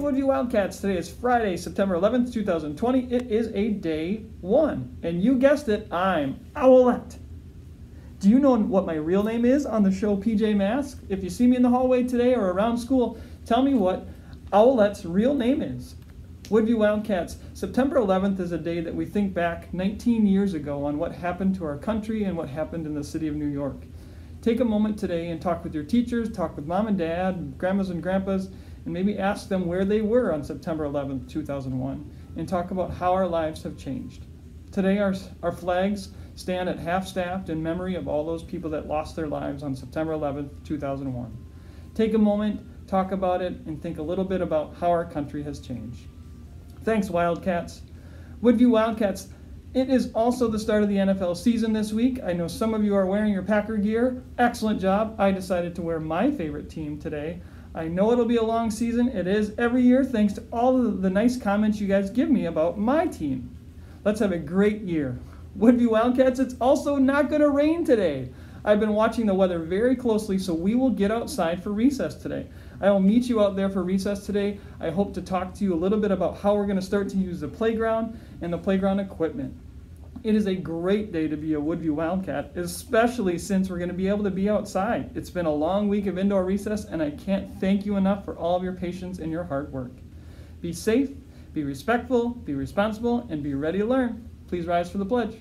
Woodview Wildcats. Today is Friday, September 11th, 2020. It is a day one. And you guessed it, I'm Owlette. Do you know what my real name is on the show PJ Mask? If you see me in the hallway today or around school, tell me what Owlette's real name is. Woodview Wildcats, September 11th is a day that we think back 19 years ago on what happened to our country and what happened in the city of New York. Take a moment today and talk with your teachers, talk with mom and dad, grandmas and grandpas, and maybe ask them where they were on September 11th, 2001, and talk about how our lives have changed. Today, our, our flags stand at half staffed in memory of all those people that lost their lives on September 11th, 2001. Take a moment, talk about it, and think a little bit about how our country has changed. Thanks, Wildcats. Woodview Wildcats, it is also the start of the NFL season this week. I know some of you are wearing your Packer gear. Excellent job. I decided to wear my favorite team today. I know it'll be a long season. It is every year, thanks to all the nice comments you guys give me about my team. Let's have a great year. Woodview Wildcats, it's also not going to rain today. I've been watching the weather very closely, so we will get outside for recess today. I will meet you out there for recess today. I hope to talk to you a little bit about how we're going to start to use the playground and the playground equipment. It is a great day to be a Woodview Wildcat, especially since we're going to be able to be outside. It's been a long week of indoor recess, and I can't thank you enough for all of your patience and your hard work. Be safe, be respectful, be responsible, and be ready to learn. Please rise for the pledge.